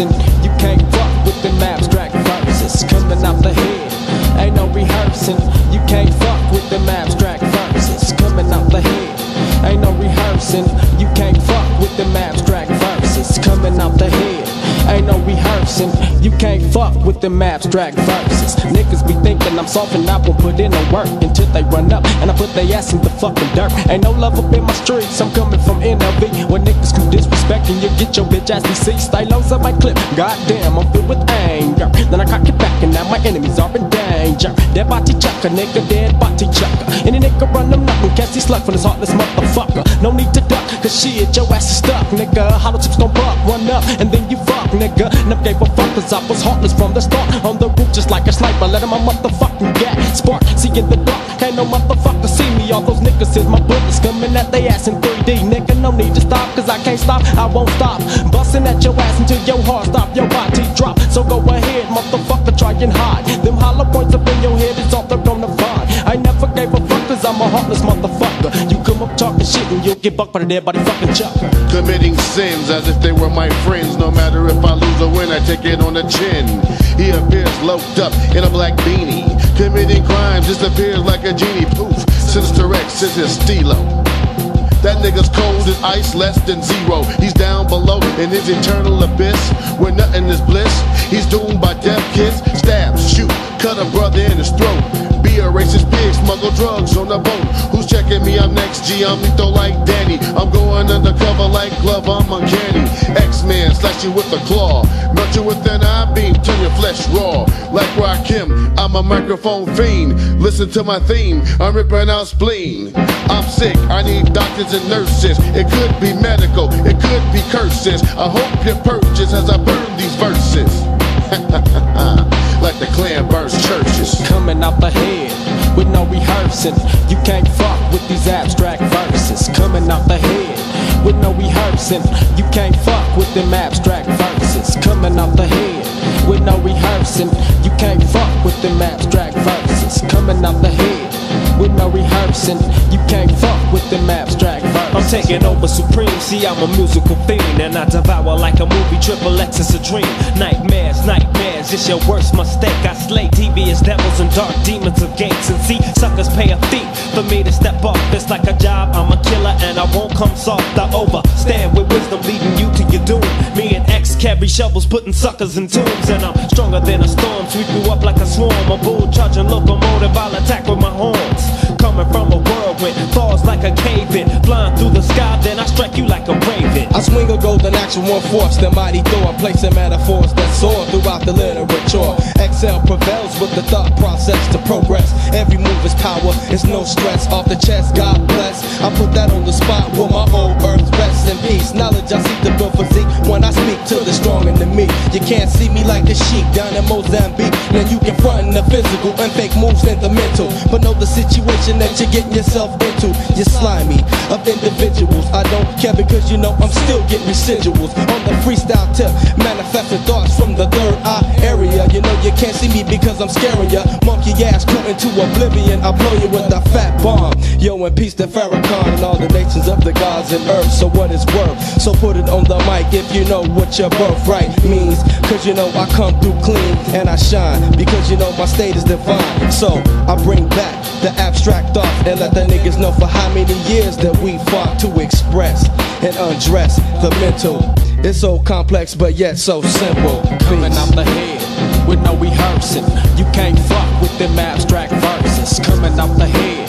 and you fuck with them abstract verses. Niggas be thinking I'm soft and I won't put in no work until they run up and I put their ass in the fucking dirt. Ain't no love up in my streets, I'm coming from NLV. When niggas can disrespect and you get your bitch ass deceased. Stay low on my clip, goddamn, I'm filled with anger. Then I cock it back and now my enemies are in danger. Dead body chucker, nigga, dead body chucker. Any nigga run them and catch these slugs from this heartless motherfucker. No need to duck, cause shit, your ass is stuck, nigga. Hollow tips gon' buck, run up, and then you fuck, nigga. Never gave a fuck, cause I was heartless from the start. On the roof, just like a sniper, letting my motherfucking gat spark. See in the dark, can't no motherfucker see me. All those niggas is my bullets coming at they ass in 3D. Nigga, no need to stop, cause I can't stop, I won't stop. Busting at your ass until your heart stop, your body drop. So go ahead, motherfucker, try and hide. Them hollow points up in your head is all they're a heartless motherfucker. You come up talking shit and you'll get bucked by the dead body fucking chuck. Committing sins as if they were my friends. No matter if I lose or win, I take it on the chin. He appears loped up in a black beanie. Committing crimes, disappears like a genie. Poof, Sinister X is his stilo. That nigga's cold as ice, less than zero. He's down below in his eternal abyss where nothing is bliss. He's doomed by death kiss, stab, shoot, cut a brother in his throat. Drugs on the boat. Who's checking me? I'm next G, I'm lethal like Danny. I'm going undercover like Glove, I'm uncanny. X-Man, slash you with a claw. Melt you with an eye beam, turn your flesh raw. Like Rakim, I'm a microphone fiend. Listen to my theme, I'm ripping out spleen. I'm sick, I need doctors and nurses. It could be medical, it could be curses. I hope you purchase as I burn these verses. like the clan burns churches. Coming out the head no rehearsing. You can't fuck with these abstract verses. Coming out the head with no rehearsing. You can't fuck with them abstract verses. Coming out the head with no rehearsing. You can't fuck with them abstract verses. Coming out the head with no rehearsing. You can't fuck them abstract verses. I'm taking over supreme. See, I'm a musical fiend, and I devour like a movie. Triple X is a dream. Nightmares, nightmares. It's your worst mistake. I slay devious devils and dark demons of gates. And see, suckers pay a fee for me to step off. It's like a job. I'm a killer, and I won't come soft. I overstand with wisdom, leading you to your doom. Me and X carry shovels, putting suckers in tombs, and I'm stronger than a storm. Sweep you up like a swarm. A bull charging locomotive. I'll attack with my horns. Coming from a whirlwind, falls like a cave in. Flying through the sky, then I strike you like a raven. I swing a golden axe with one force, the mighty Thor, placing metaphors that soar throughout the literature. Excel prevails with the thought process to progress. Every move is power, it's no stress. Off the chest, God bless. I put that on the spot where my old earth rests in peace. Knowledge I seek to build physique when I speak to the strong and the. You can't see me like the sheep down in Mozambique. Now you can front in the physical and fake moves in the mental. But know the situation that you're getting yourself into. You're slimy of individuals. I don't care because you know I'm still getting residuals on the freestyle tip. Manifesting thoughts from the third eye area. You know you can't see me because I'm scaring ya. Monkey ass cut into oblivion. I blow you with a fat bomb. Yo, and peace to Farrakhan and all the gods and earth. So what is worth. So put it on the mic if you know what your birthright means. Cause you know I come through clean and I shine. Because you know my state is divine. So I bring back the abstract thought and let the niggas know for how many years that we fought to express and undress the mental. It's so complex but yet so simple. Coming Peace. out the head with no rehearsing. You can't fuck with them abstract verses. Coming out the head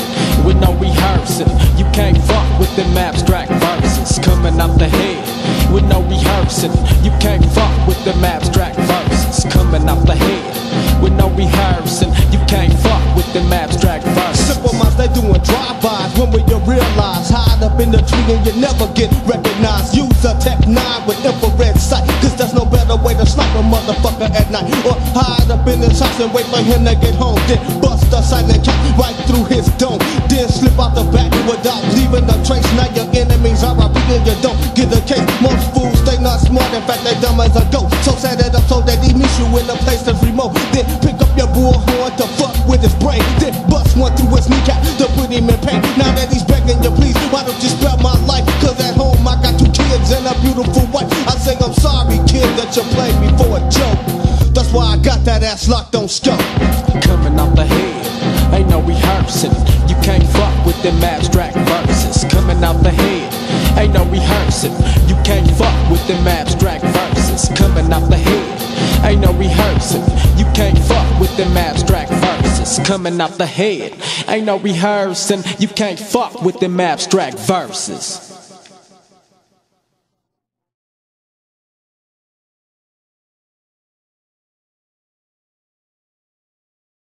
them abstract verses. Simple minds, they doing drive-bys. When will you realize Hide up in the tree and you never get recognized. Use a Tech 9 with infrared sight Cause there's no better way to snipe a motherfucker at night. Or hide up in his house and wait for him to get home. Then bust a silent cat right through his dome. Then slip out the back without leaving a trace Bust one through his kneecap to put him in pain Now that he's begging you please, why don't you spare my life Cause at home I got two kids and a beautiful wife I say I'm sorry kid that you played me for a joke That's why I got that ass locked on scope coming out the head. Ain't no rehearsing. You can't fuck with them abstract verses. Coming out the head. Ain't no rehearsing. You can't fuck with them abstract verses. Coming out the head. Ain't no rehearsing. You can't fuck with them abstract verses coming out the head. Ain't no rehearsing. You can't fuck with them abstract verses.